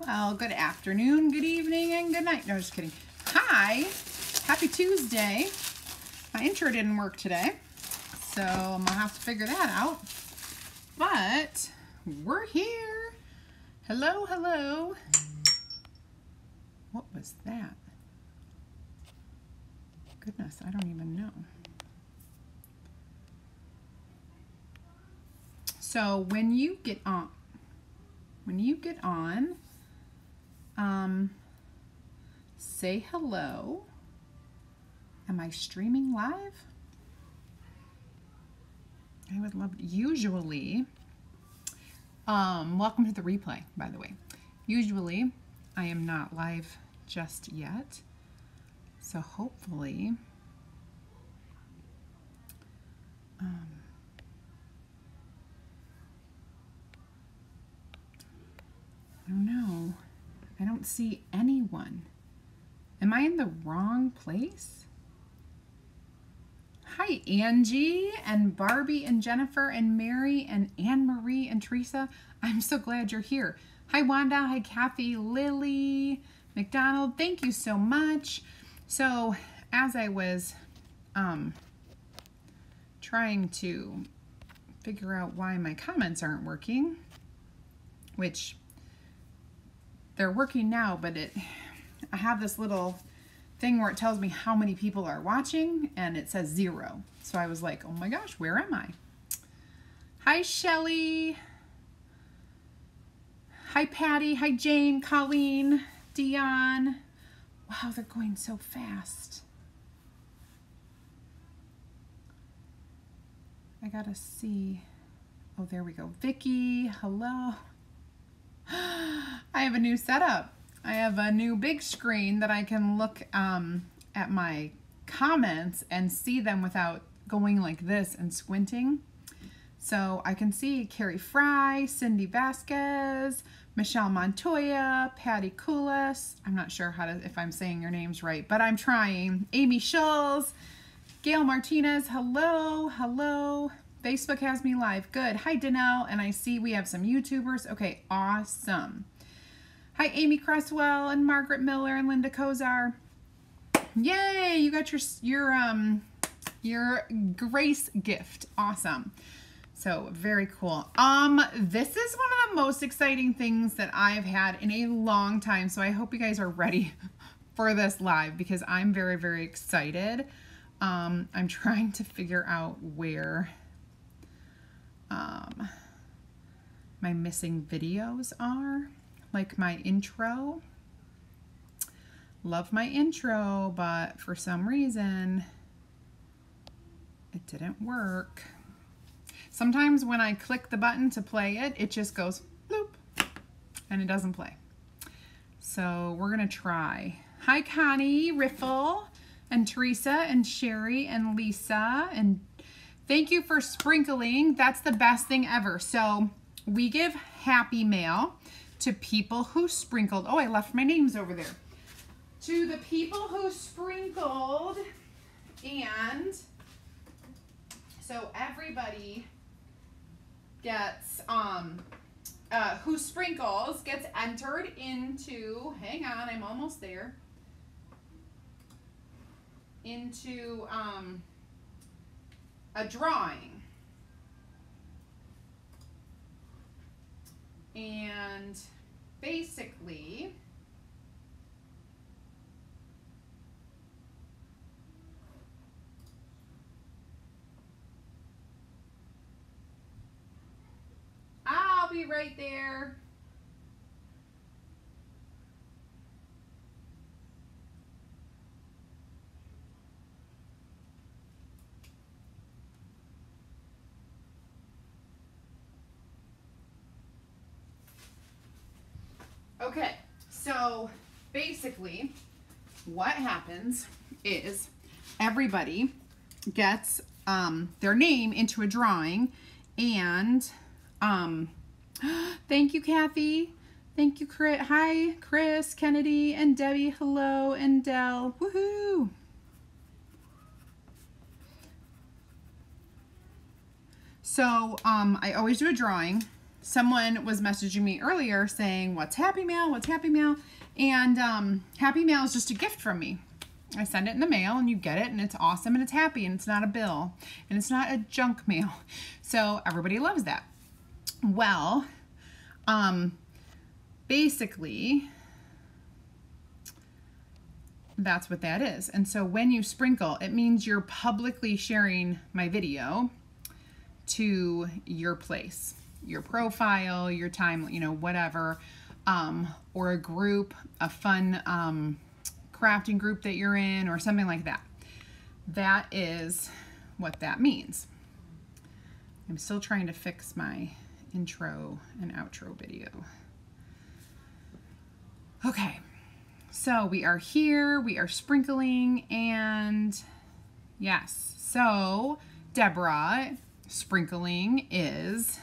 Well, good afternoon, good evening, and good night. No, just kidding. Hi, happy Tuesday. My intro didn't work today, so I'm gonna have to figure that out. But we're here. Hello, hello. What was that? Goodness, I don't even know. So when you get on, when you get on, um, say hello. Am I streaming live? I would love, usually, um, welcome to the replay, by the way. Usually, I am not live just yet. So hopefully, um, I don't know. I don't see anyone. Am I in the wrong place? Hi, Angie and Barbie and Jennifer and Mary and Anne Marie and Teresa. I'm so glad you're here. Hi, Wanda. Hi, Kathy, Lily, McDonald. Thank you so much. So, as I was um, trying to figure out why my comments aren't working, which they're working now, but it I have this little thing where it tells me how many people are watching and it says zero. So I was like, oh my gosh, where am I? Hi, Shelly. Hi, Patty. Hi, Jane, Colleen, Dion. Wow, they're going so fast. I gotta see. Oh, there we go. Vicky, hello. I have a new setup. I have a new big screen that I can look um, at my comments and see them without going like this and squinting. So I can see Carrie Fry, Cindy Vasquez, Michelle Montoya, Patty Koulis. I'm not sure how to if I'm saying your names right, but I'm trying. Amy Schulz, Gail Martinez, hello, hello. Facebook has me live. Good. Hi, Danelle. And I see we have some YouTubers. Okay, awesome. Hi, Amy Cresswell and Margaret Miller and Linda Kozar. Yay, you got your your um your grace gift. Awesome. So very cool. Um, this is one of the most exciting things that I've had in a long time. So I hope you guys are ready for this live because I'm very, very excited. Um, I'm trying to figure out where um, my missing videos are, like my intro. Love my intro, but for some reason it didn't work. Sometimes when I click the button to play it, it just goes bloop and it doesn't play. So we're gonna try. Hi Connie, Riffle, and Teresa, and Sherry, and Lisa, and Thank you for sprinkling. That's the best thing ever. So we give happy mail to people who sprinkled. Oh, I left my names over there. To the people who sprinkled and so everybody gets um uh, who sprinkles gets entered into hang on I'm almost there into um a drawing. And basically, I'll be right there. Okay, so basically what happens is everybody gets um, their name into a drawing and um, thank you, Kathy. Thank you, Chris. Hi, Chris, Kennedy, and Debbie. Hello, and Dell. Woohoo! So um, I always do a drawing. Someone was messaging me earlier saying, What's Happy Mail? What's Happy Mail? And um, Happy Mail is just a gift from me. I send it in the mail and you get it and it's awesome and it's happy and it's not a bill and it's not a junk mail. So everybody loves that. Well, um, basically, that's what that is. And so when you sprinkle, it means you're publicly sharing my video to your place, your profile, your time, you know, whatever, um, or a group, a fun um, crafting group that you're in, or something like that. That is what that means. I'm still trying to fix my intro and outro video. Okay. So we are here, we are sprinkling, and yes, so Deborah, sprinkling is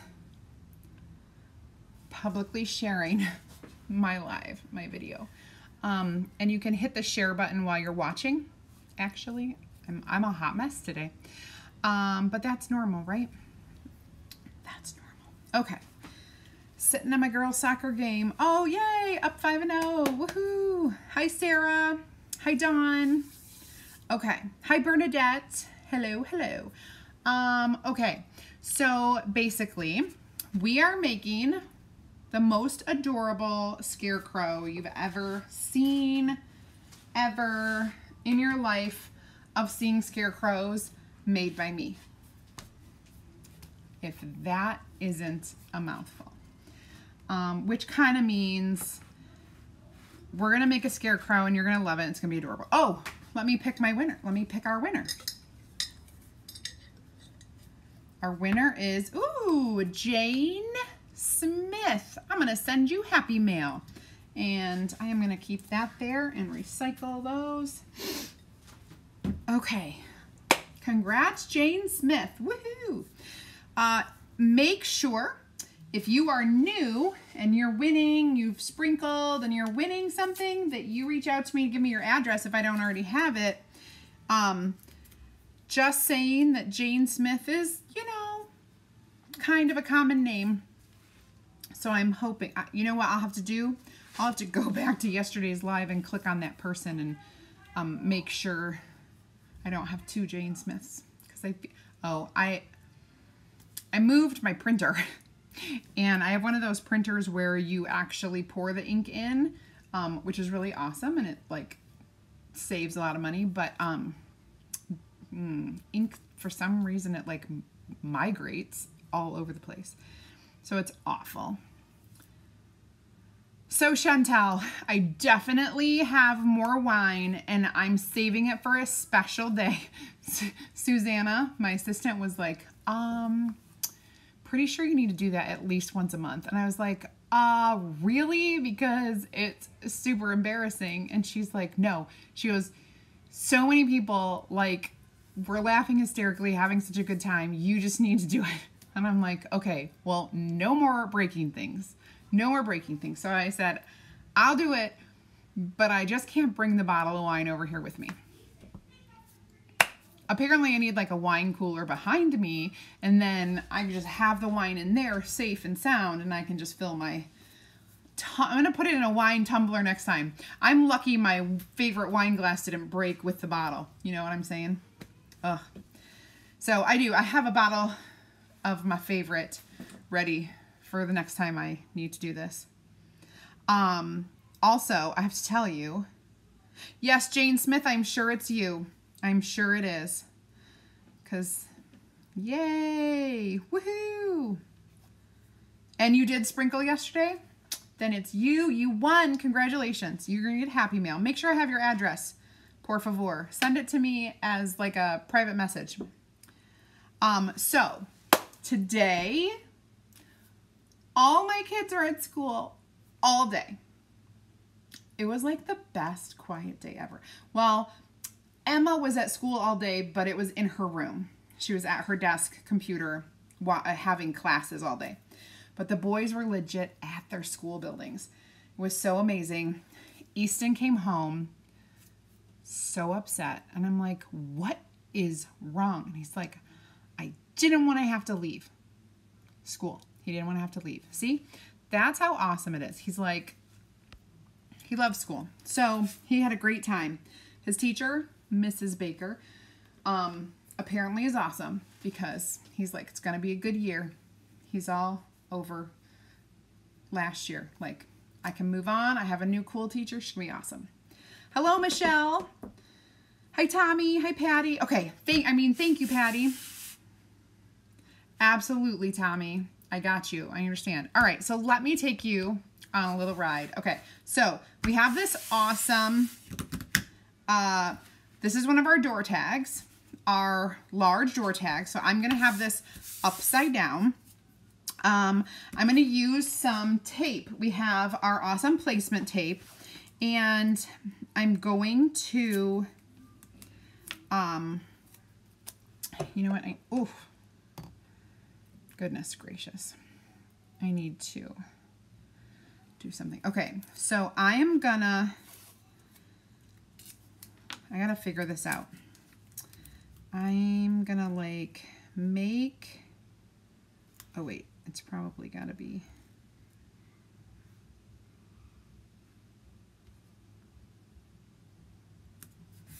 publicly sharing my live, my video. Um, and you can hit the share button while you're watching. Actually, I'm, I'm a hot mess today. Um, but that's normal, right? That's normal. Okay sitting at my girls soccer game. Oh, yay, up 5 and 0. Woohoo. Hi, Sarah. Hi, Dawn. Okay. Hi, Bernadette. Hello, hello. Um, okay. So basically, we are making the most adorable scarecrow you've ever seen, ever in your life of seeing scarecrows made by me. If that isn't a mouthful um, which kind of means we're going to make a scarecrow and you're going to love it. It's going to be adorable. Oh, let me pick my winner. Let me pick our winner. Our winner is, ooh, Jane Smith. I'm going to send you happy mail. And I am going to keep that there and recycle those. Okay. Congrats, Jane Smith. Woohoo! Uh, make sure if you are new and you're winning, you've sprinkled and you're winning something, that you reach out to me and give me your address if I don't already have it. Um, just saying that Jane Smith is, you know, kind of a common name. So I'm hoping, you know what I'll have to do? I'll have to go back to yesterday's live and click on that person and um, make sure I don't have two Jane Smiths. Because I, oh, I, I moved my printer. And I have one of those printers where you actually pour the ink in, um, which is really awesome and it like saves a lot of money. But um, mm, ink, for some reason, it like migrates all over the place. So it's awful. So Chantel, I definitely have more wine and I'm saving it for a special day. Susanna, my assistant was like, um, pretty sure you need to do that at least once a month. And I was like, uh, really? Because it's super embarrassing. And she's like, no. She goes, so many people, like, we're laughing hysterically, having such a good time. You just need to do it. And I'm like, okay, well, no more breaking things. No more breaking things. So I said, I'll do it, but I just can't bring the bottle of wine over here with me apparently I need like a wine cooler behind me and then I just have the wine in there safe and sound and I can just fill my I'm gonna put it in a wine tumbler next time. I'm lucky my favorite wine glass didn't break with the bottle. You know what I'm saying? Ugh. So I do. I have a bottle of my favorite ready for the next time I need to do this. Um, also, I have to tell you, yes, Jane Smith, I'm sure it's you. I'm sure it is. Because, yay! Woohoo! And you did sprinkle yesterday? Then it's you. You won. Congratulations. You're going to get Happy Mail. Make sure I have your address. Por favor. Send it to me as like a private message. Um, so, today, all my kids are at school all day. It was like the best quiet day ever. Well, Emma was at school all day, but it was in her room. She was at her desk computer uh, having classes all day. But the boys were legit at their school buildings. It was so amazing. Easton came home so upset. And I'm like, what is wrong? And he's like, didn't want to have to leave school. He didn't want to have to leave. See, that's how awesome it is. He's like, he loves school. So he had a great time. His teacher, Mrs. Baker, um, apparently is awesome because he's like, it's going to be a good year. He's all over last year. Like, I can move on. I have a new cool teacher. She's going to be awesome. Hello, Michelle. Hi, Tommy. Hi, Patty. Okay, thank, I mean, thank you, Patty. Absolutely, Tommy. I got you. I understand. All right, so let me take you on a little ride. Okay, so we have this awesome, uh, this is one of our door tags, our large door tag. So I'm gonna have this upside down. Um, I'm gonna use some tape. We have our awesome placement tape and I'm going to, um, you know what, I, oh, goodness gracious. I need to do something. Okay, so I am gonna, I gotta figure this out. I'm gonna like make, oh wait, it's probably gotta be,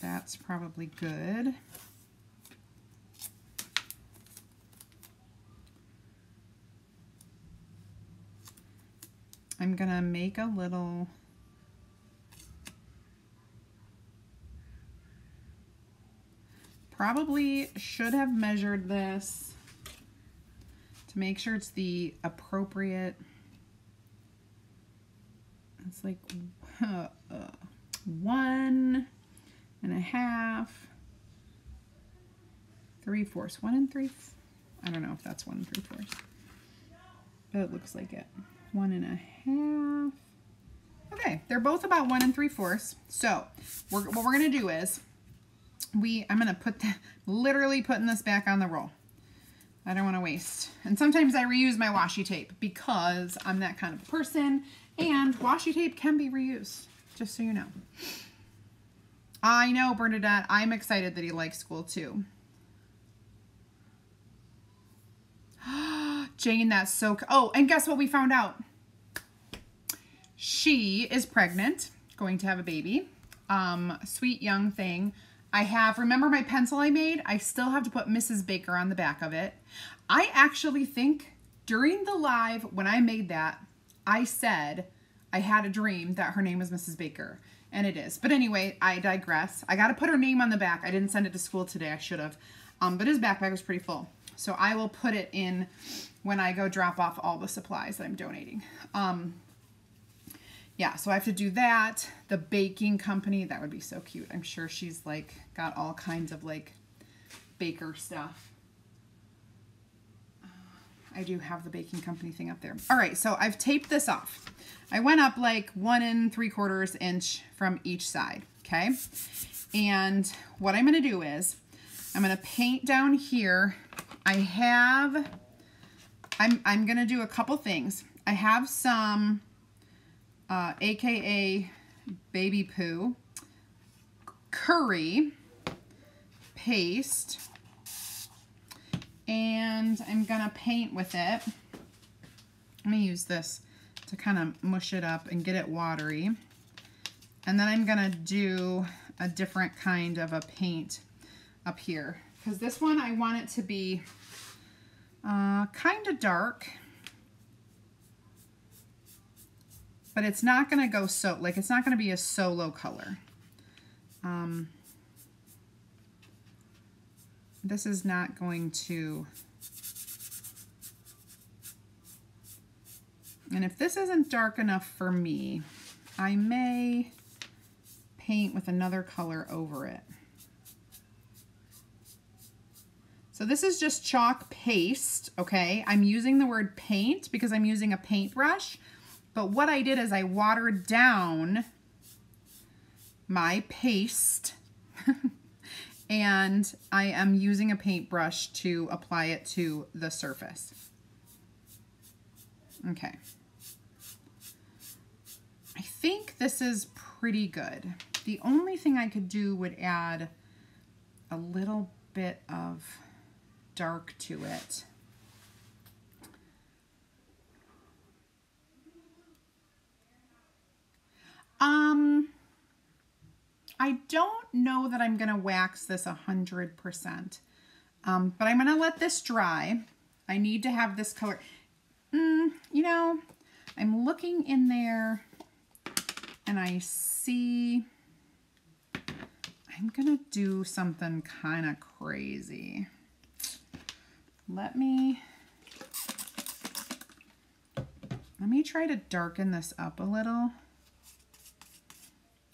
that's probably good. I'm gonna make a little probably should have measured this to make sure it's the appropriate. It's like uh, uh, one and a half three fourths one and three I don't know if that's one and three fourths but it looks like it one and a half. Okay, they're both about one and three fourths. So we're, what we're gonna do is we, I'm gonna put, the, literally putting this back on the roll. I don't wanna waste. And sometimes I reuse my washi tape because I'm that kind of person and washi tape can be reused, just so you know. I know, Bernadette, I'm excited that he likes school too. Jane, that's so, oh, and guess what we found out? She is pregnant, going to have a baby. Um, sweet young thing. I have, remember my pencil I made? I still have to put Mrs. Baker on the back of it. I actually think during the live when I made that, I said I had a dream that her name was Mrs. Baker. And it is. But anyway, I digress. I got to put her name on the back. I didn't send it to school today. I should have. Um, but his backpack was pretty full. So I will put it in when I go drop off all the supplies that I'm donating. Um, yeah, so I have to do that. The baking company, that would be so cute. I'm sure she's like got all kinds of like baker stuff. I do have the baking company thing up there. All right, so I've taped this off. I went up like one and three quarters inch from each side, okay? And what I'm gonna do is, I'm gonna paint down here. I have, I'm, I'm gonna do a couple things. I have some uh, aka baby poo, curry, paste, and I'm gonna paint with it. I'm gonna use this to kind of mush it up and get it watery. And then I'm gonna do a different kind of a paint up here. Because this one, I want it to be uh, kind of dark. but it's not going to go so, like it's not going to be a solo color. Um, this is not going to, and if this isn't dark enough for me, I may paint with another color over it. So this is just chalk paste, okay? I'm using the word paint because I'm using a paintbrush. But what I did is I watered down my paste and I am using a paintbrush to apply it to the surface. Okay. I think this is pretty good. The only thing I could do would add a little bit of dark to it. Um, I don't know that I'm going to wax this 100%, um, but I'm going to let this dry. I need to have this color. Mm, you know, I'm looking in there and I see I'm going to do something kind of crazy. Let me let me try to darken this up a little.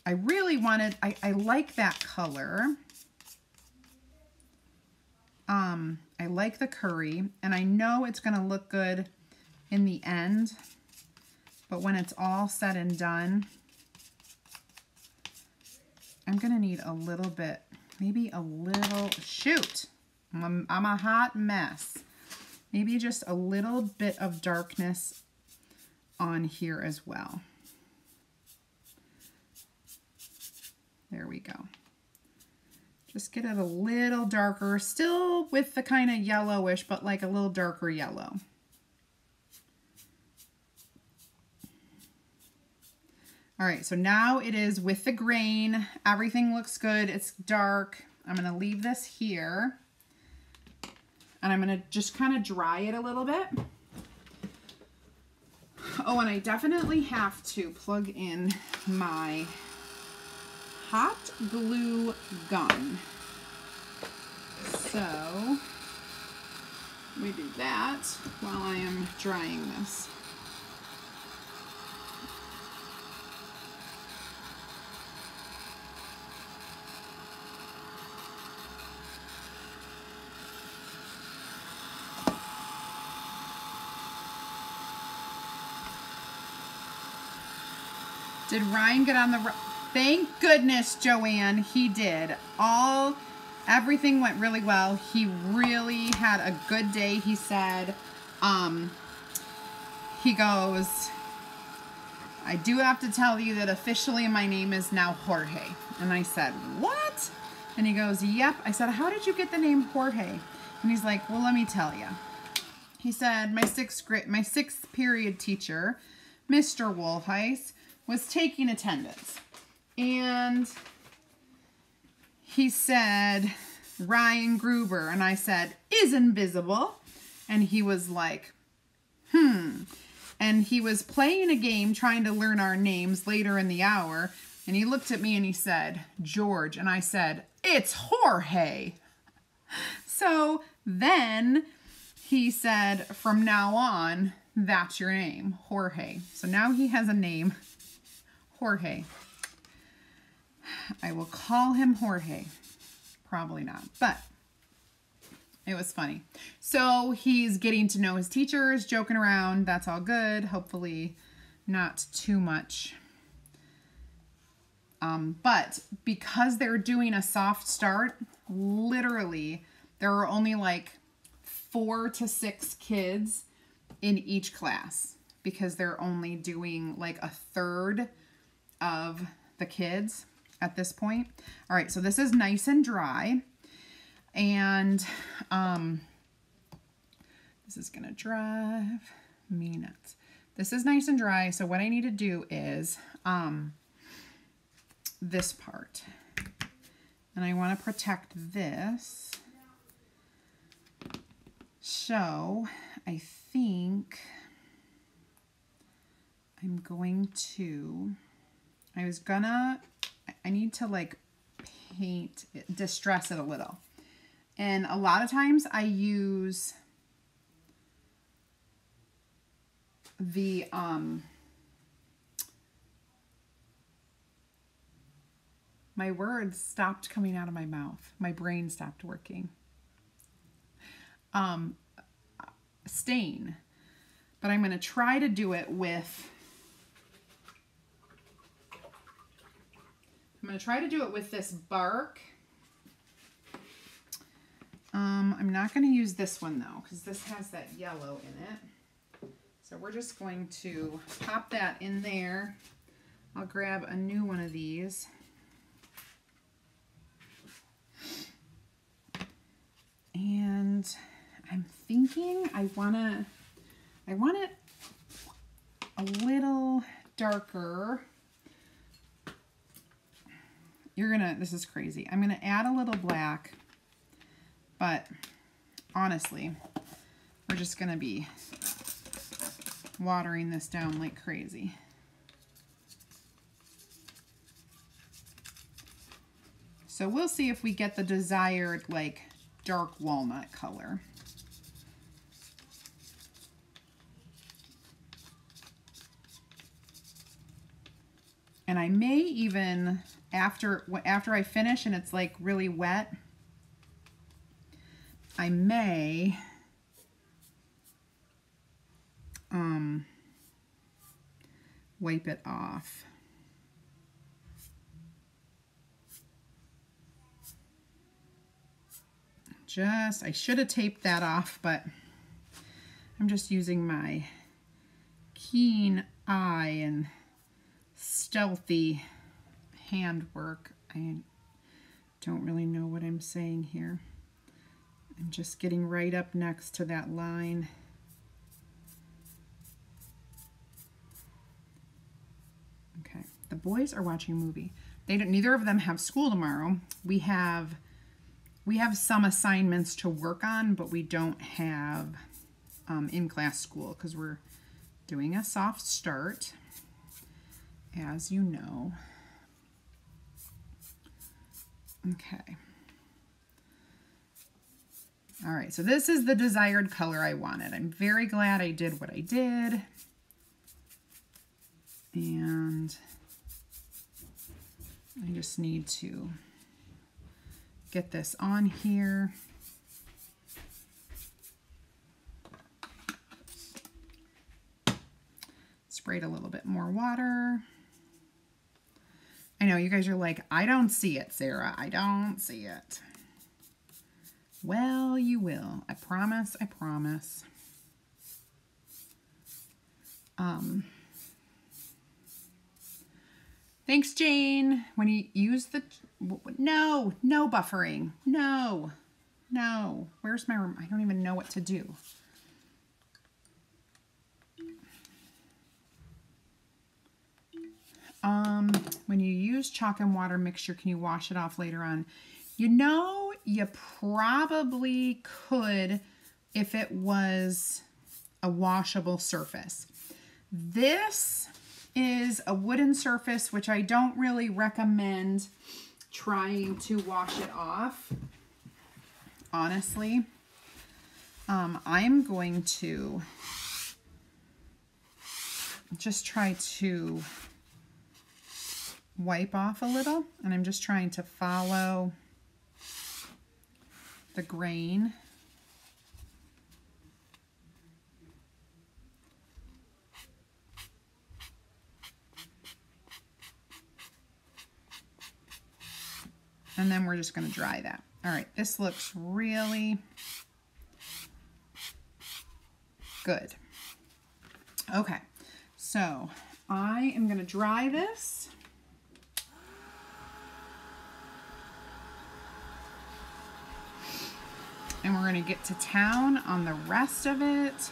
I really wanted, I, I like that color. Um, I like the curry and I know it's going to look good in the end, but when it's all said and done, I'm going to need a little bit, maybe a little, shoot, I'm, I'm a hot mess. Maybe just a little bit of darkness on here as well. There we go. Just get it a little darker, still with the kind of yellowish, but like a little darker yellow. All right, so now it is with the grain. Everything looks good. It's dark. I'm going to leave this here. And I'm going to just kind of dry it a little bit. Oh, and I definitely have to plug in my hot glue gun. So we do that while I am drying this. Did Ryan get on the... Thank goodness, Joanne, he did. All, everything went really well. He really had a good day, he said. Um, he goes, I do have to tell you that officially my name is now Jorge. And I said, what? And he goes, yep. I said, how did you get the name Jorge? And he's like, well, let me tell you. He said, my sixth grade, my sixth period teacher, Mr. Woolheis, was taking attendance. And he said, Ryan Gruber. And I said, is invisible. And he was like, hmm. And he was playing a game trying to learn our names later in the hour. And he looked at me and he said, George. And I said, it's Jorge. So then he said, from now on, that's your name, Jorge. So now he has a name Jorge. I will call him Jorge. Probably not, but it was funny. So he's getting to know his teachers, joking around. That's all good. Hopefully not too much. Um, but because they're doing a soft start, literally there are only like four to six kids in each class because they're only doing like a third of the kids at this point. All right, so this is nice and dry. And um, this is to drive me nuts. This is nice and dry. So what I need to do is um, this part. And I want to protect this. So I think I'm going to... I was gonna, I need to like paint, distress it a little. And a lot of times I use the, um, my words stopped coming out of my mouth. My brain stopped working. Um, stain. But I'm going to try to do it with I'm going to try to do it with this bark. Um, I'm not going to use this one though, because this has that yellow in it. So we're just going to pop that in there. I'll grab a new one of these. And I'm thinking I want to, I want it a little darker you're gonna, this is crazy. I'm gonna add a little black, but honestly, we're just gonna be watering this down like crazy. So we'll see if we get the desired like dark walnut color. And I may even, after, after I finish and it's like really wet, I may um, wipe it off. Just, I should have taped that off, but I'm just using my keen eye and stealthy handwork. I don't really know what I'm saying here. I'm just getting right up next to that line. Okay, the boys are watching a movie. They don't, neither of them have school tomorrow. We have we have some assignments to work on, but we don't have um, in-class school because we're doing a soft start as you know. Okay. All right, so this is the desired color I wanted. I'm very glad I did what I did. And I just need to get this on here. Sprayed a little bit more water. I know you guys are like, I don't see it, Sarah. I don't see it. Well, you will. I promise, I promise. Um, thanks, Jane. When you use the, no, no buffering. No, no. Where's my, room? I don't even know what to do. Um, when you use chalk and water mixture, can you wash it off later on? You know, you probably could if it was a washable surface. This is a wooden surface, which I don't really recommend trying to wash it off, honestly. Um, I'm going to just try to wipe off a little and I'm just trying to follow the grain. And then we're just going to dry that. All right, this looks really good. Okay, so I am going to dry this. And we're going to get to town on the rest of it.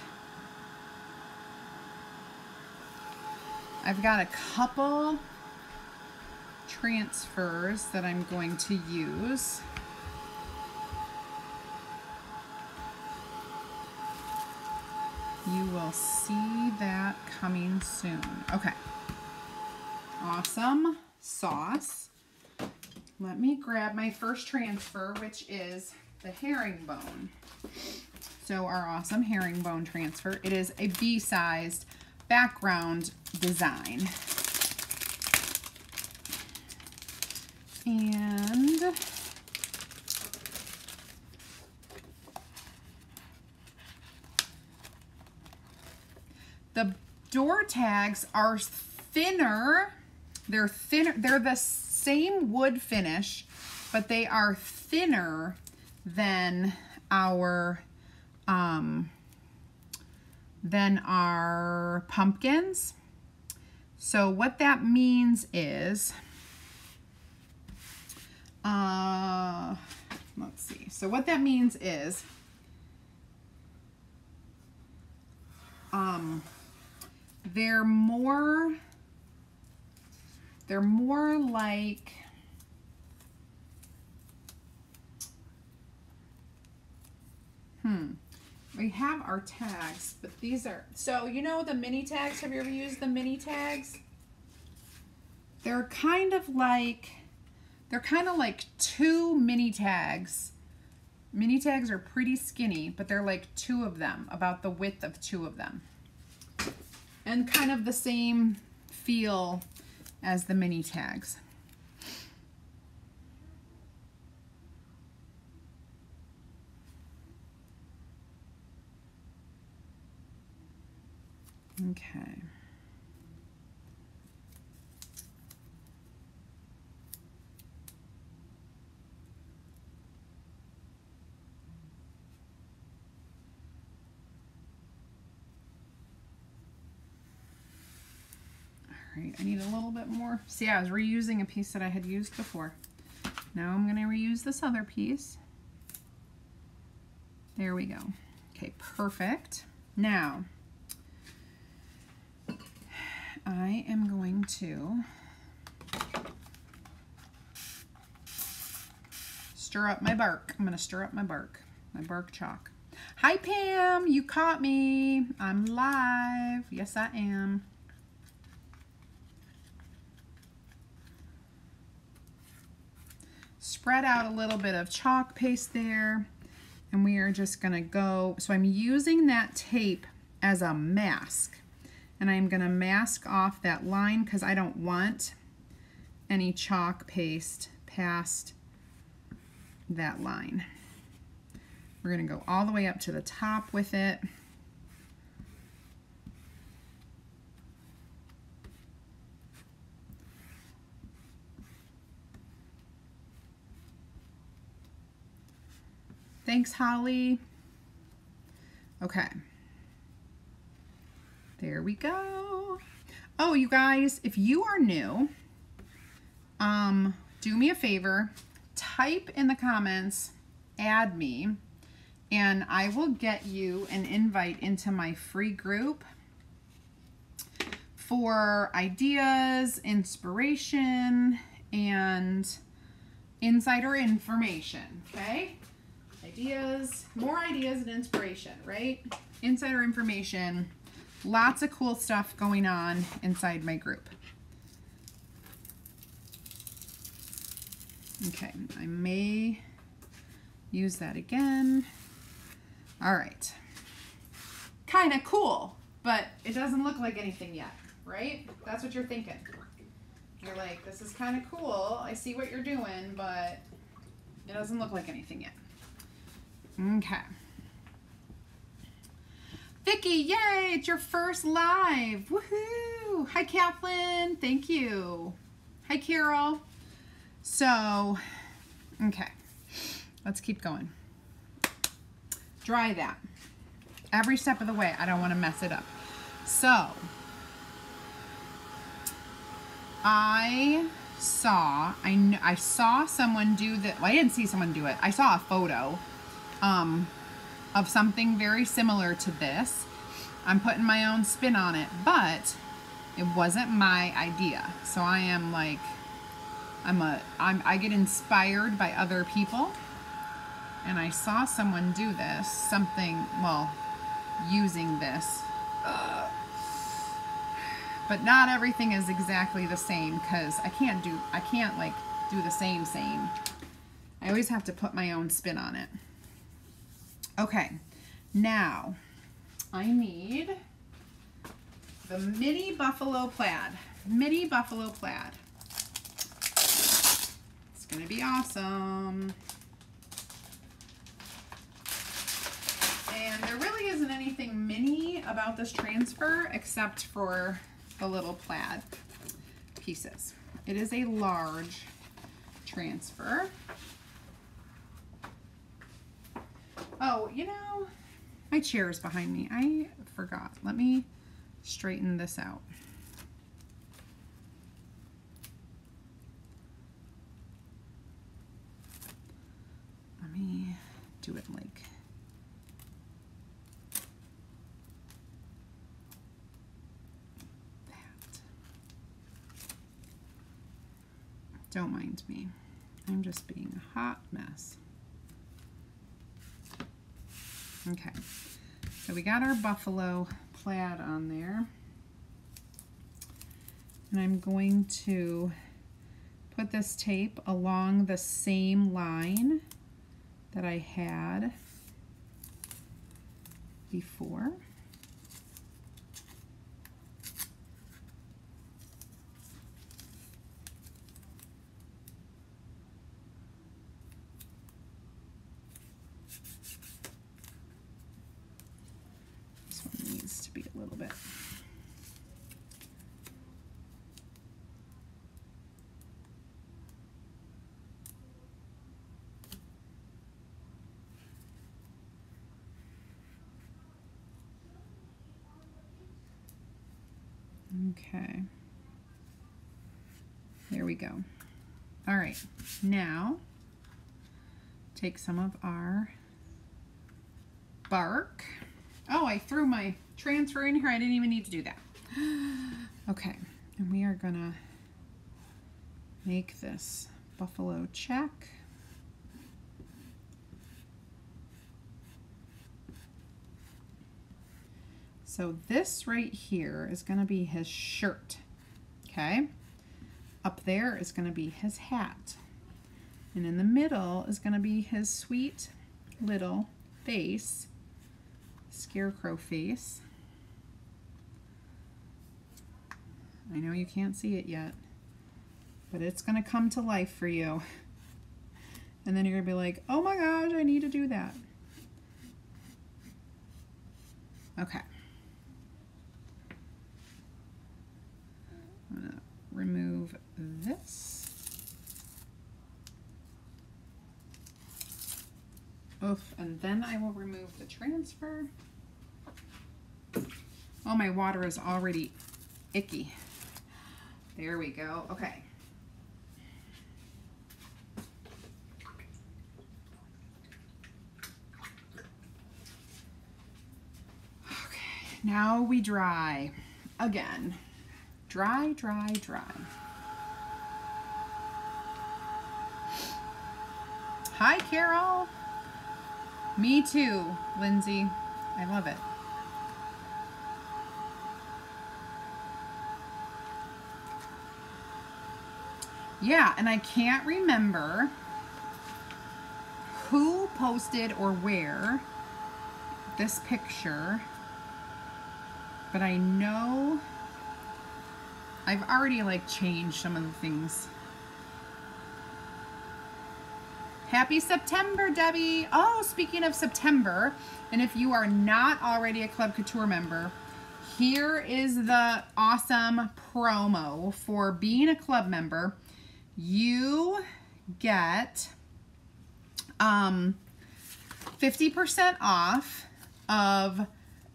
I've got a couple transfers that I'm going to use. You will see that coming soon. Okay. Awesome sauce. Let me grab my first transfer, which is the herringbone. So our awesome herringbone transfer. It is a B-sized background design. And the door tags are thinner. They're thinner. They're the same wood finish, but they are thinner than our um, than our pumpkins. So what that means is, uh, let's see. So what that means is, um, they're more, they're more like, Hmm. we have our tags, but these are, so you know the mini tags, have you ever used the mini tags? They're kind of like, they're kind of like two mini tags. Mini tags are pretty skinny, but they're like two of them, about the width of two of them. And kind of the same feel as the mini tags. Okay. All right, I need a little bit more. See, I was reusing a piece that I had used before. Now I'm gonna reuse this other piece. There we go. Okay, perfect. Now, I am going to stir up my bark. I'm going to stir up my bark, my bark chalk. Hi, Pam. You caught me. I'm live. Yes, I am. Spread out a little bit of chalk paste there. And we are just going to go. So I'm using that tape as a mask and I'm going to mask off that line because I don't want any chalk paste past that line. We're going to go all the way up to the top with it. Thanks, Holly. Okay. There we go. Oh, you guys, if you are new, um, do me a favor, type in the comments, add me, and I will get you an invite into my free group for ideas, inspiration, and insider information, okay? Ideas, more ideas and inspiration, right? Insider information Lots of cool stuff going on inside my group. Okay, I may use that again. All right. Kind of cool, but it doesn't look like anything yet, right? That's what you're thinking. You're like, this is kind of cool. I see what you're doing, but it doesn't look like anything yet. Okay. Vicky, yay, it's your first live. Woohoo! Hi, Kathleen. Thank you. Hi, Carol. So, okay, let's keep going. Dry that. Every step of the way. I don't want to mess it up. So, I saw, I, I saw someone do that. Well, I didn't see someone do it. I saw a photo. Um, of something very similar to this. I'm putting my own spin on it, but it wasn't my idea. So I am like, I'm a, I'm, I get inspired by other people. And I saw someone do this, something, well, using this. But not everything is exactly the same because I can't do, I can't like do the same, same. I always have to put my own spin on it. Okay, now I need the mini buffalo plaid. Mini buffalo plaid. It's going to be awesome. And there really isn't anything mini about this transfer except for the little plaid pieces. It is a large transfer. Oh, you know, my chair is behind me. I forgot. Let me straighten this out. Let me do it like that. Don't mind me. I'm just being a hot mess. Okay. So we got our buffalo plaid on there. And I'm going to put this tape along the same line that I had before. This one needs to be a little bit Okay. There we go. All right, now take some of our bark. Oh, I threw my transfer in here. I didn't even need to do that. Okay, and we are gonna make this buffalo check. So this right here is going to be his shirt, okay? Up there is going to be his hat. And in the middle is going to be his sweet little face, scarecrow face. I know you can't see it yet, but it's going to come to life for you. And then you're going to be like, oh my gosh, I need to do that. Okay. I'm going to remove this. Oof, and then I will remove the transfer. Oh, my water is already icky. There we go. Okay. Okay, now we dry again. Dry, dry, dry. Hi, Carol. Me too, Lindsay. I love it. Yeah, and I can't remember who posted or where this picture, but I know I've already like changed some of the things. Happy September, Debbie. Oh, speaking of September, and if you are not already a Club Couture member, here is the awesome promo for being a club member. You get um, 50% off of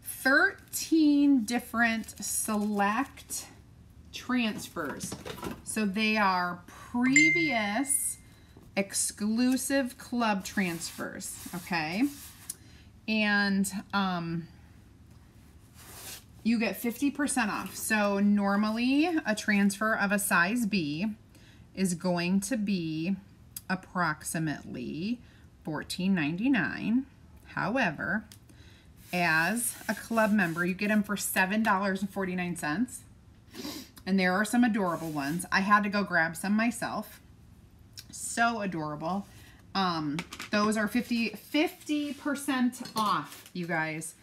13 different select transfers. So they are previous exclusive club transfers, okay? And um, you get 50% off. So normally a transfer of a size B is going to be approximately $14.99. However, as a club member, you get them for $7.49. And there are some adorable ones. I had to go grab some myself. So adorable. Um, those are 50, 50% off, you guys.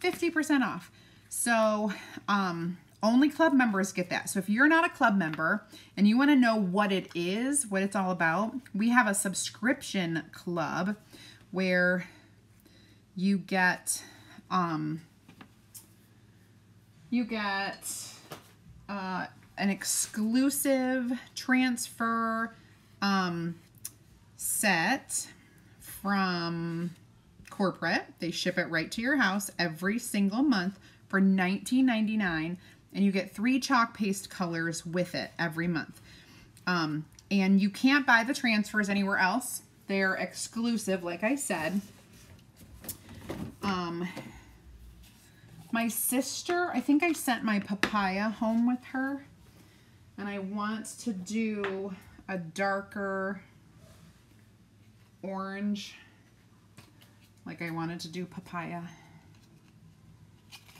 50% off. So, um, only club members get that. So if you're not a club member and you want to know what it is, what it's all about, we have a subscription club where you get um, you get uh, an exclusive transfer um, set from corporate. They ship it right to your house every single month for $19.99 and you get three chalk paste colors with it every month. Um, and you can't buy the transfers anywhere else. They're exclusive, like I said. Um, my sister, I think I sent my papaya home with her. And I want to do a darker orange. Like I wanted to do papaya.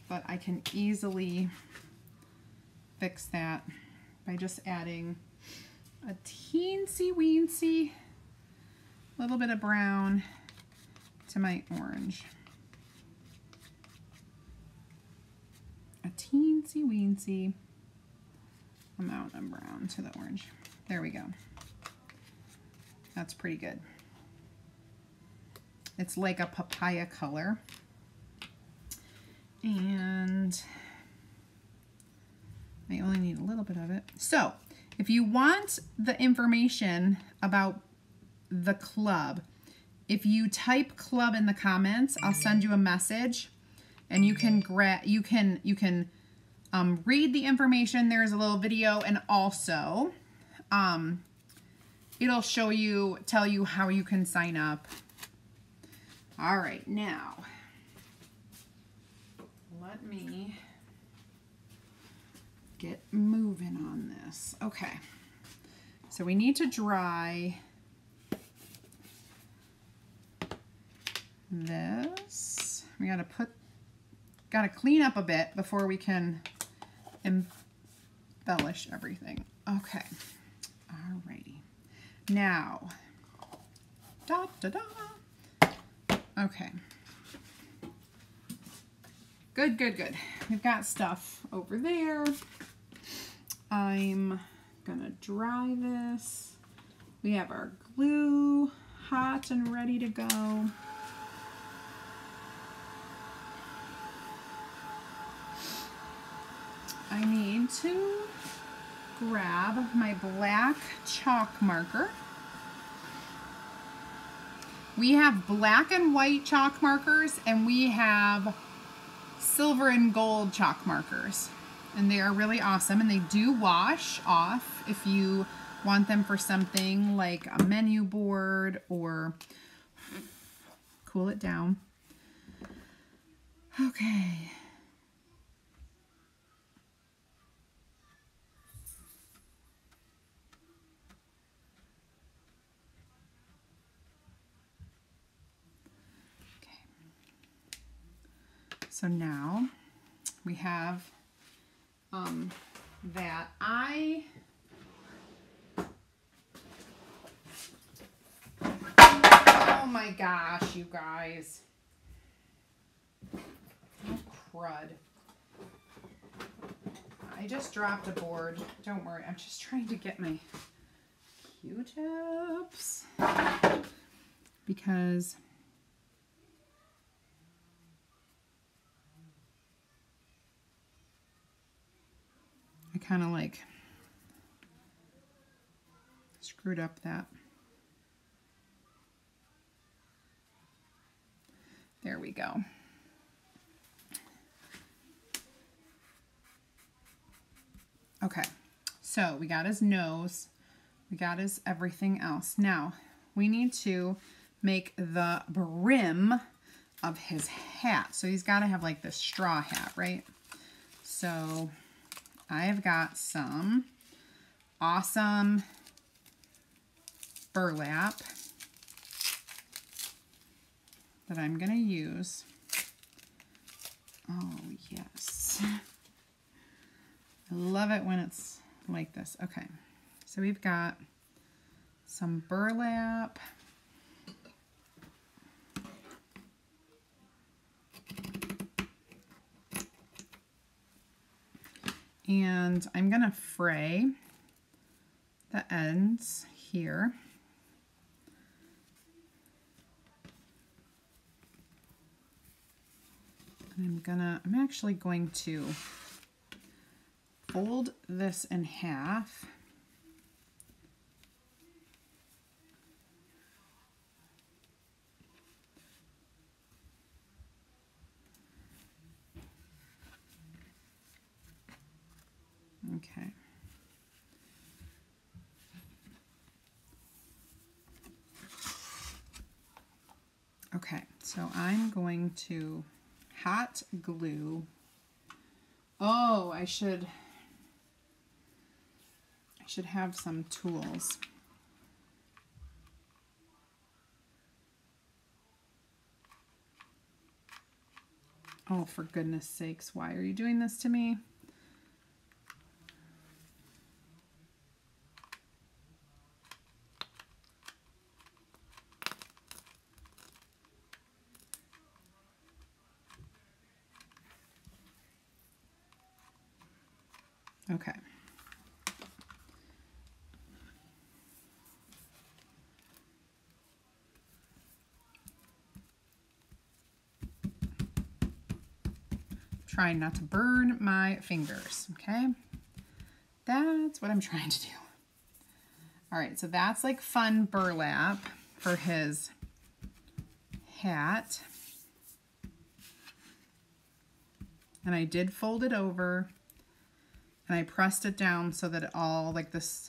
but I can easily fix that by just adding a teensy weensy little bit of brown to my orange. A teensy weensy amount of brown to the orange. There we go. That's pretty good. It's like a papaya color. And I only need a little bit of it. So if you want the information about the club, if you type club in the comments, I'll send you a message and you can grab you can you can um, read the information. There's a little video and also um, it'll show you, tell you how you can sign up. All right, now let me get moving on this. Okay, so we need to dry this. We gotta put, gotta clean up a bit before we can embellish everything. Okay, alrighty. Now, da da da. Okay. Good, good, good. We've got stuff over there. I'm gonna dry this. We have our glue hot and ready to go. I need to grab my black chalk marker. We have black and white chalk markers and we have silver and gold chalk markers. And they are really awesome and they do wash off if you want them for something like a menu board or cool it down. Okay. So now we have um, that. I Oh my gosh, you guys. Oh, crud. I just dropped a board. Don't worry, I'm just trying to get my Q-tips because kind of like screwed up that. There we go. Okay, so we got his nose, we got his everything else. Now, we need to make the brim of his hat. So he's got to have like this straw hat, right? So I have got some awesome burlap that I'm going to use. Oh, yes. I love it when it's like this. Okay, so we've got some burlap. And I'm going to fray the ends here. I'm gonna, I'm actually going to fold this in half. Okay. Okay, so I'm going to hot glue. Oh, I should I should have some tools. Oh, for goodness sakes, why are you doing this to me? Okay. Trying not to burn my fingers, okay? That's what I'm trying to do. All right, so that's like fun burlap for his hat. And I did fold it over and I pressed it down so that it all like this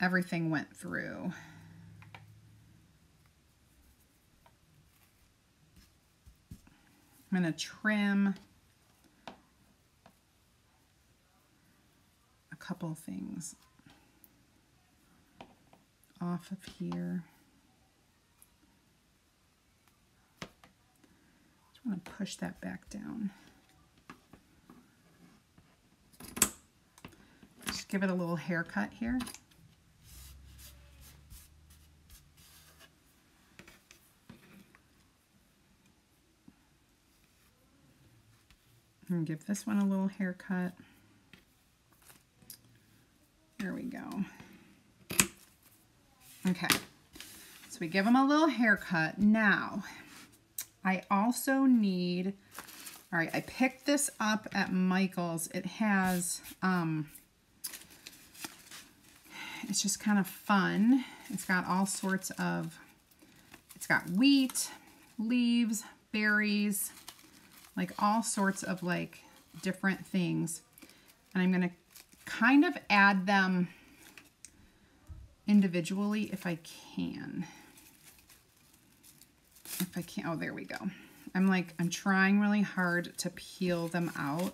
everything went through. I'm going to trim a couple things off of here. Just want to push that back down. Just give it a little haircut here. And give this one a little haircut. There we go. Okay, so we give them a little haircut. Now, I also need, all right, I picked this up at Michael's. It has, um, it's just kind of fun. It's got all sorts of, it's got wheat, leaves, berries, like all sorts of like different things. And I'm going to kind of add them individually if I can. If I can, oh, there we go. I'm like, I'm trying really hard to peel them out.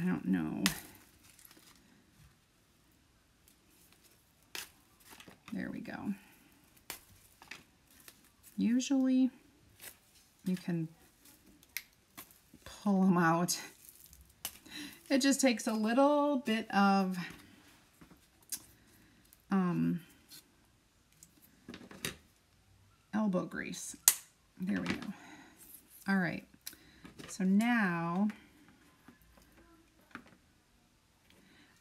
I don't know. There we go. Usually you can pull them out. It just takes a little bit of um, elbow grease. There we go. All right. So now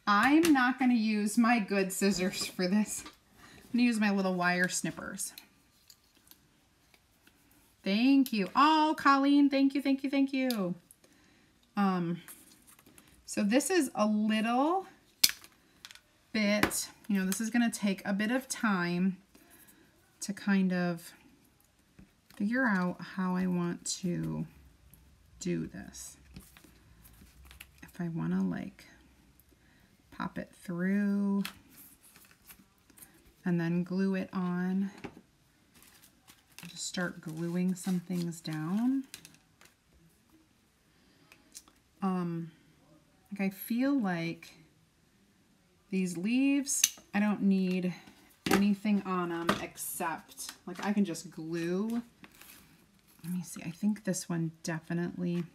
I'm not going to use my good scissors for this. I'm going to use my little wire snippers. Thank you. Oh, Colleen, thank you, thank you, thank you. Um, so this is a little bit, you know, this is going to take a bit of time to kind of figure out how I want to do this. If I want to like pop it through and then glue it on just start gluing some things down. Um, like I feel like these leaves, I don't need anything on them except, like I can just glue. Let me see, I think this one definitely,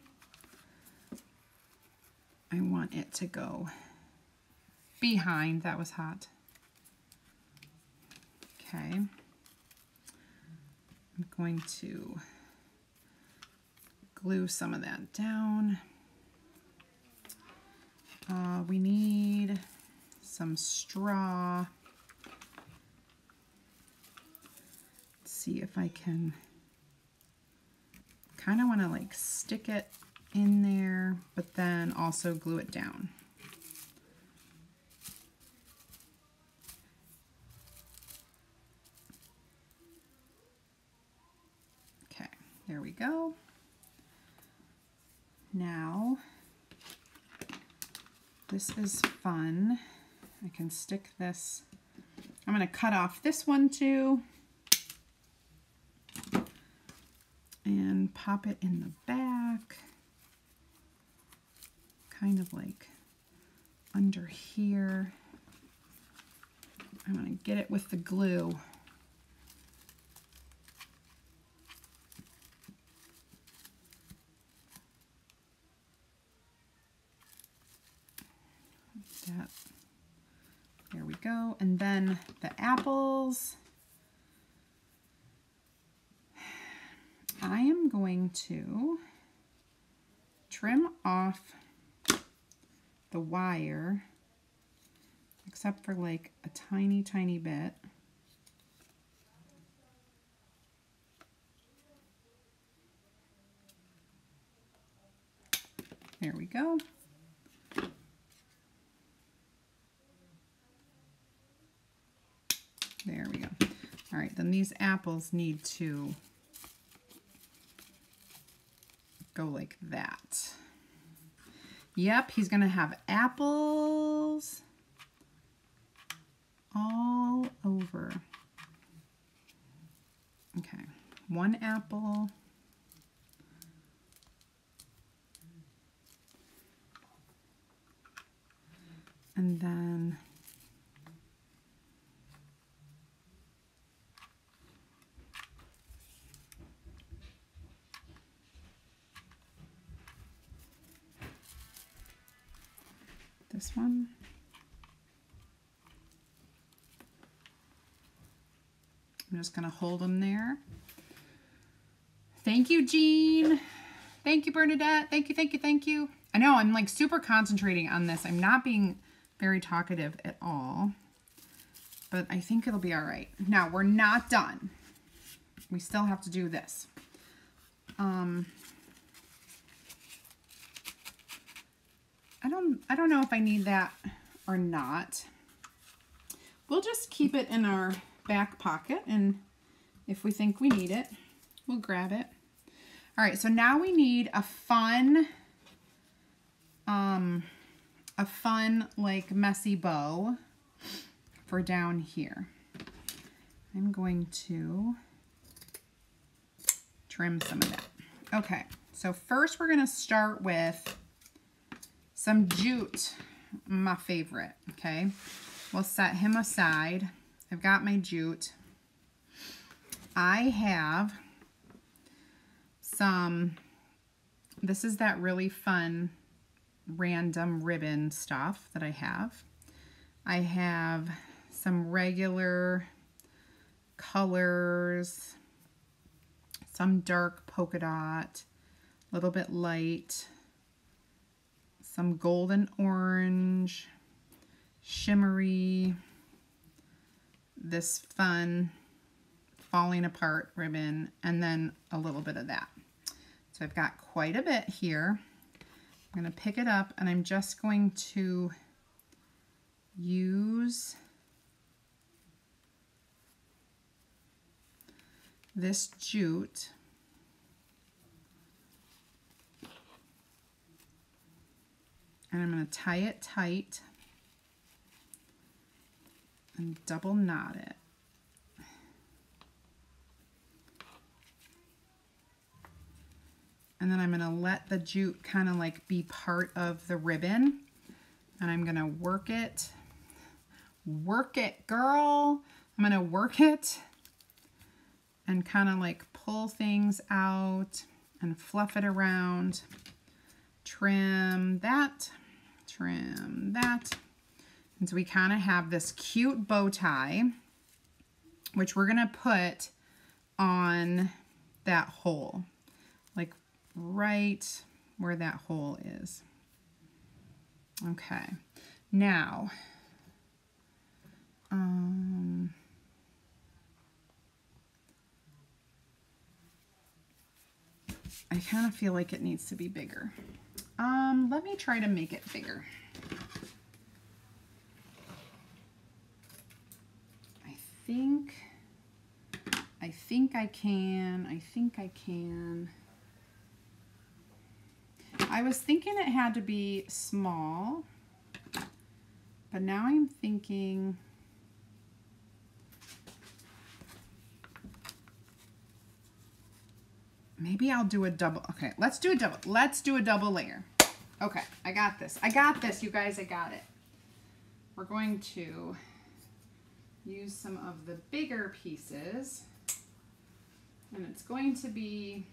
I want it to go behind. That was hot. Okay. I'm going to glue some of that down. Uh, we need some straw. Let's see if I can kind of want to like stick it in there, but then also glue it down. There we go. Now, this is fun. I can stick this, I'm going to cut off this one too and pop it in the back, kind of like under here. I'm going to get it with the glue that. There we go. And then the apples. I am going to trim off the wire, except for like a tiny, tiny bit. There we go. There we go. All right, then these apples need to go like that. Yep, he's going to have apples all over. Okay, one apple. And then this one. I'm just going to hold them there. Thank you, Jean. Thank you, Bernadette. Thank you, thank you, thank you. I know I'm like super concentrating on this. I'm not being very talkative at all, but I think it'll be all right. Now, we're not done. We still have to do this. Um, I don't I don't know if I need that or not. We'll just keep it in our back pocket and if we think we need it, we'll grab it. All right, so now we need a fun um a fun like messy bow for down here. I'm going to trim some of that. Okay, so first we're going to start with some jute, my favorite, okay? We'll set him aside. I've got my jute. I have some, this is that really fun random ribbon stuff that I have. I have some regular colors, some dark polka dot, a little bit light, some golden orange, shimmery, this fun falling apart ribbon, and then a little bit of that. So I've got quite a bit here. I'm going to pick it up and I'm just going to use this jute and I'm going to tie it tight and double knot it. And then I'm going to let the jute kind of like be part of the ribbon. And I'm going to work it. Work it, girl. I'm going to work it and kind of like pull things out and fluff it around. Trim that, trim that. And so we kind of have this cute bow tie, which we're going to put on that hole like right where that hole is. Okay, now, um, I kind of feel like it needs to be bigger. Um, let me try to make it bigger. I think, I think I can, I think I can. I was thinking it had to be small, but now I'm thinking maybe I'll do a double. Okay, let's do a double. Let's do a double layer. Okay, I got this. I got this, you guys. I got it. We're going to use some of the bigger pieces. And it's going to be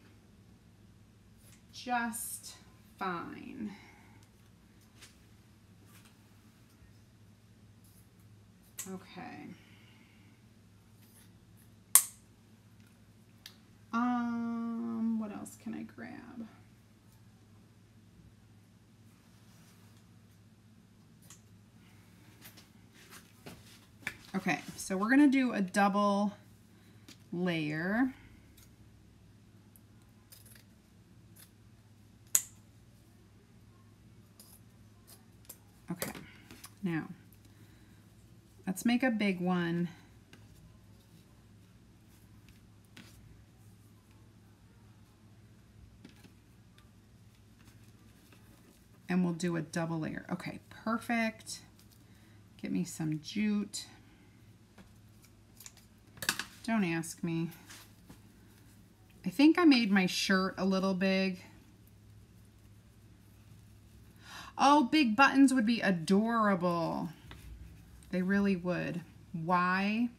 just fine. Okay. Um, what else can I grab? Okay, so we're gonna do a double layer. Okay, now let's make a big one. And we'll do a double layer. Okay, perfect. Get me some jute. Don't ask me. I think I made my shirt a little big. Oh, big buttons would be adorable. They really would. Why?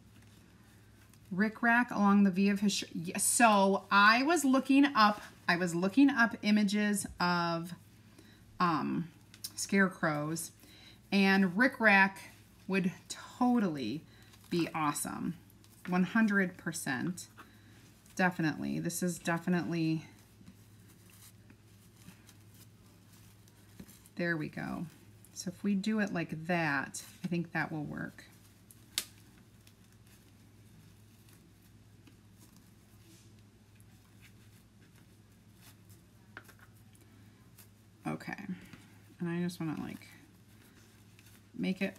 Rick Rack along the V of his shirt. Yeah, so I was looking up, I was looking up images of um, scarecrows and Rick Rack would totally be awesome. 100%. Definitely. This is definitely... There we go. So if we do it like that, I think that will work. Okay. And I just want to like make it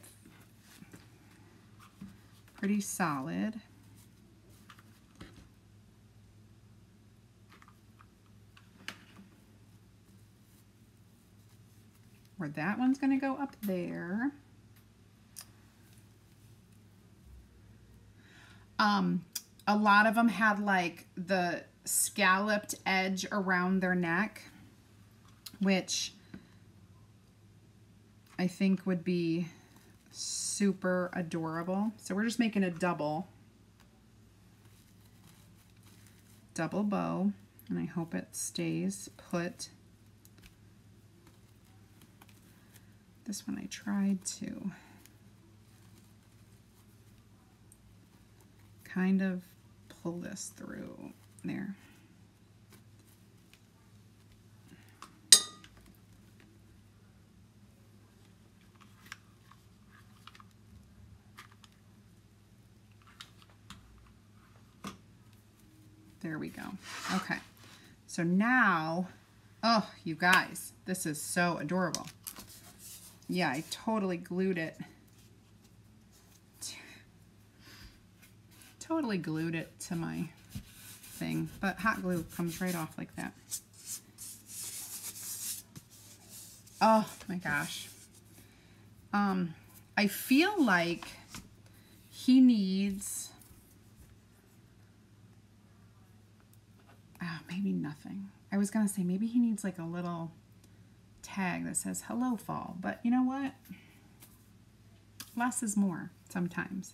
pretty solid. Where that one's going to go up there. Um, a lot of them had like the scalloped edge around their neck, which I think would be super adorable. So we're just making a double, double bow, and I hope it stays put This one I tried to kind of pull this through there. There we go. Okay. So now, oh, you guys, this is so adorable. Yeah, I totally glued it. Totally glued it to my thing, but hot glue comes right off like that. Oh my gosh. Um, I feel like he needs, oh, maybe nothing. I was going to say maybe he needs like a little tag that says hello fall. But you know what? Less is more sometimes.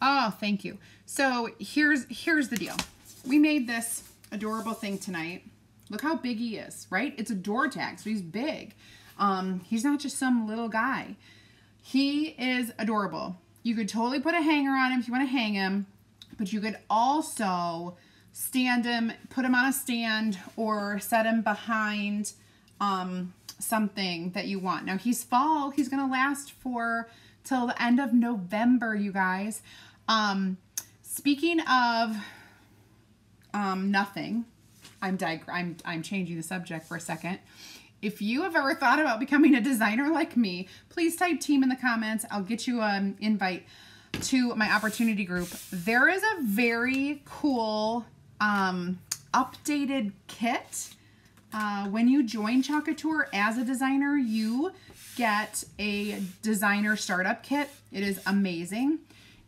Oh, thank you. So here's here's the deal. We made this adorable thing tonight. Look how big he is, right? It's a door tag, so he's big. Um, he's not just some little guy. He is adorable. You could totally put a hanger on him if you want to hang him, but you could also stand him, put him on a stand, or set him behind um, something that you want. Now he's fall, he's to last for till the end of November, you guys. Um, speaking of um, nothing, I'm, dig I'm, I'm changing the subject for a second. If you have ever thought about becoming a designer like me, please type team in the comments. I'll get you an invite to my opportunity group. There is a very cool um, updated kit uh, when you join Chalk Couture as a designer, you get a designer startup kit. It is amazing.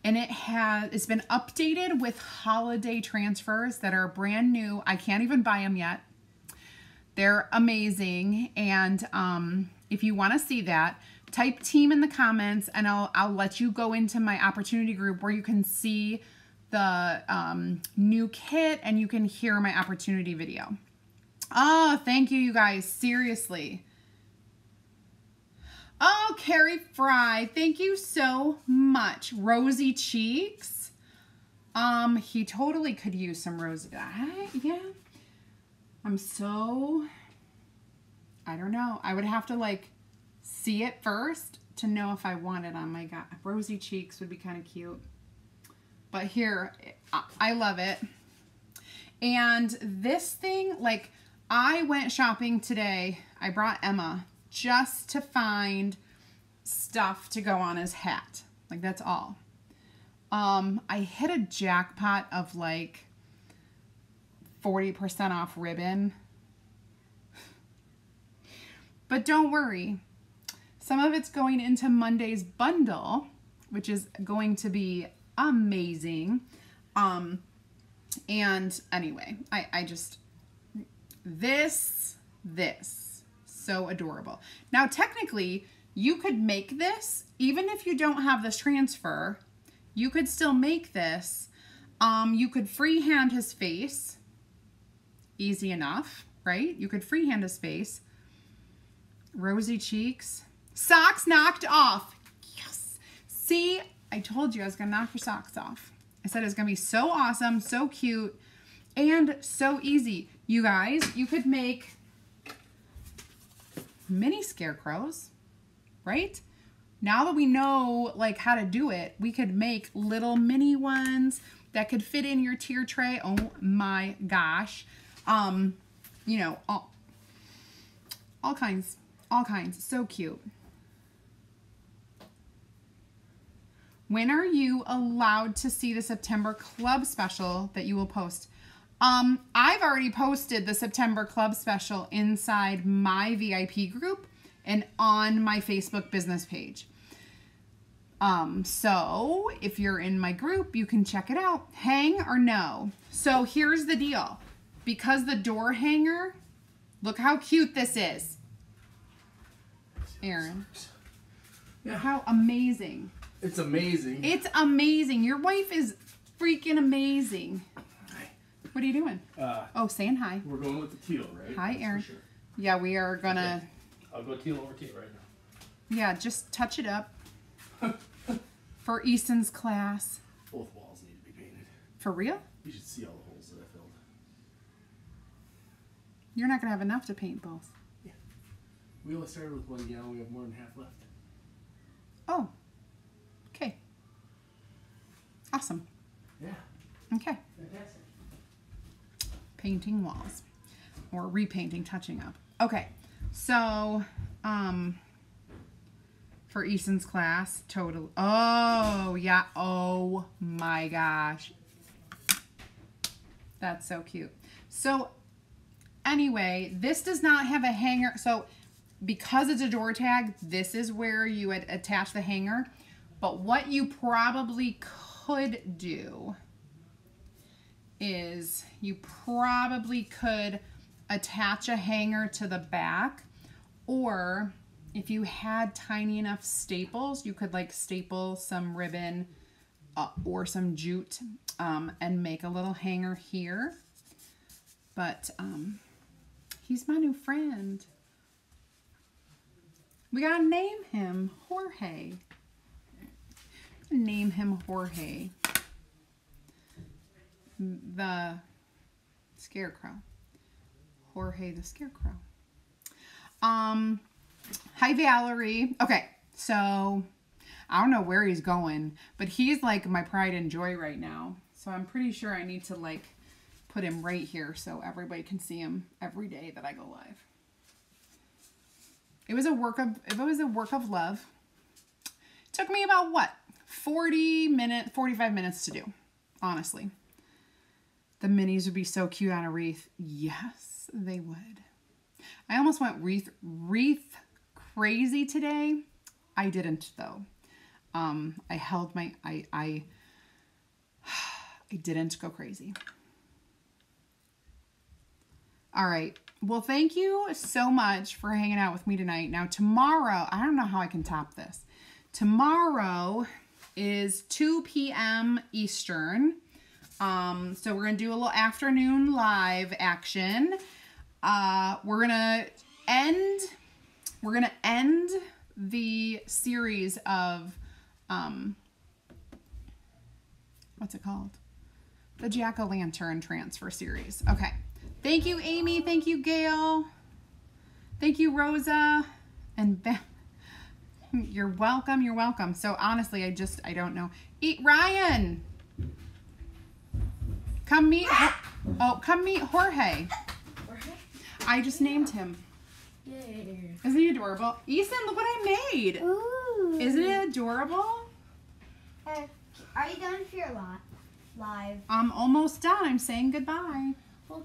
And it has it's been updated with holiday transfers that are brand new. I can't even buy them yet. They're amazing. And um, if you want to see that, type team in the comments and I'll, I'll let you go into my opportunity group where you can see the um, new kit and you can hear my opportunity video. Oh, thank you, you guys. Seriously. Oh, Carrie Fry, thank you so much. Rosy cheeks. Um, he totally could use some rosy. I, yeah. I'm so. I don't know. I would have to like see it first to know if I want it on my god. Rosy cheeks would be kind of cute. But here, I love it. And this thing, like, I went shopping today. I brought Emma just to find stuff to go on his hat. Like, that's all. Um, I hit a jackpot of like 40% off ribbon. But don't worry, some of it's going into Monday's bundle, which is going to be amazing. Um, and anyway, I, I just, this, this, so adorable. Now, technically, you could make this, even if you don't have this transfer, you could still make this. Um, you could freehand his face, easy enough, right? You could freehand his face. Rosy cheeks, Socks knocked off. Yes. See, I told you I was going to knock your socks off. I said it was going to be so awesome, so cute, and so easy. You guys, you could make mini scarecrows, right? Now that we know like how to do it, we could make little mini ones that could fit in your tier tray. Oh my gosh. Um, you know, all, all kinds, all kinds. So cute. When are you allowed to see the September club special that you will post? Um, I've already posted the September club special inside my VIP group and on my Facebook business page. Um, so if you're in my group, you can check it out. Hang or no? So here's the deal. Because the door hanger, look how cute this is. Aaron. Yeah. How amazing. It's amazing. It's amazing. Your wife is freaking amazing. What are you doing? Uh, oh, saying hi. We're going with the teal, right? Hi, Aaron. Sure. Yeah, we are gonna. Okay. I'll go teal over teal right now. Yeah, just touch it up for Easton's class. Both walls need to be painted. For real? You should see all the holes that I filled. You're not gonna have enough to paint both. Yeah. We only started with one gallon. We have more than half left. Oh. Okay. Awesome. Yeah. Okay. Fantastic. Painting walls or repainting, touching up. Okay. So, um, for Easton's class, total. Oh, yeah. Oh my gosh. That's so cute. So, anyway, this does not have a hanger. So, because it's a door tag, this is where you would attach the hanger. But what you probably could do is you probably could attach a hanger to the back or if you had tiny enough staples, you could like staple some ribbon uh, or some jute um, and make a little hanger here. But um, he's my new friend. We gotta name him Jorge name him Jorge. The Scarecrow. Jorge the Scarecrow. Um, hi Valerie. Okay, so I don't know where he's going, but he's like my pride and joy right now. So I'm pretty sure I need to like put him right here so everybody can see him every day that I go live. It was a work of it was a work of love. It took me about what 40 minutes, 45 minutes to do, honestly. The minis would be so cute on a wreath. Yes, they would. I almost went wreath, wreath crazy today. I didn't though. Um, I held my, I, I, I didn't go crazy. All right. Well, thank you so much for hanging out with me tonight. Now, tomorrow, I don't know how I can top this. Tomorrow, is 2 p.m. Eastern. Um, so we're going to do a little afternoon live action. Uh, we're going to end, we're going to end the series of um what's it called? The Jack O' Lantern transfer series. Okay. Thank you, Amy. Thank you, Gail. Thank you, Rosa. And Beth. You're welcome. You're welcome. So honestly, I just I don't know. Eat Ryan. Come meet. Oh, come meet Jorge. Jorge? I just named him. Yay. Isn't he adorable? Ethan, look what I made. Ooh. Isn't it adorable? Uh, are you done for your li- live? I'm almost done. I'm saying goodbye. Well,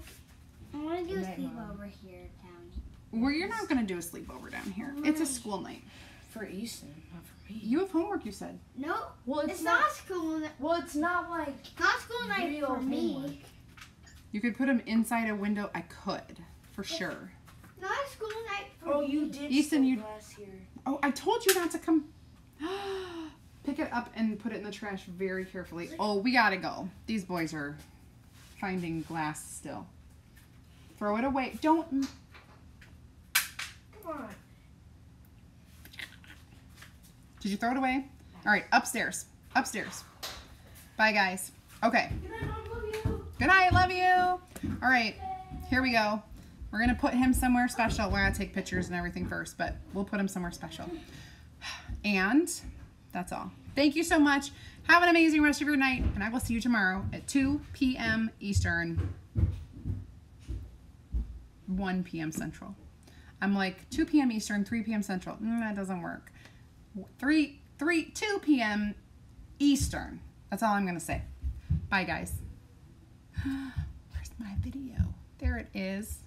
I want to do a Good night, Mom. sleepover here down. Well, you're not gonna do a sleepover down here. It's a school night. For Easton, not for me. You have homework. You said. No, Well, it's, not, school. Night. Well, it's not like Not school night real for me. homework. You could put them inside a window. I could, for sure. Not school night for Oh, me. you did. Easton, you- glass here. Oh, I told you not to come. Pick it up and put it in the trash very carefully. Oh, we gotta go. These boys are finding glass still. Throw it away. Don't. Come on. Did you throw it away? All right, upstairs. Upstairs. Bye, guys. Okay. Good night. Love you. All right. Here we go. We're going to put him somewhere special. We're going to take pictures and everything first, but we'll put him somewhere special. And that's all. Thank you so much. Have an amazing rest of your night, and I will see you tomorrow at 2 p.m. Eastern, 1 p.m. Central. I'm like 2 p.m. Eastern, 3 p.m. Central. Mm, that doesn't work. 3, 3, 2 p.m. Eastern. That's all I'm going to say. Bye, guys. Where's my video? There it is.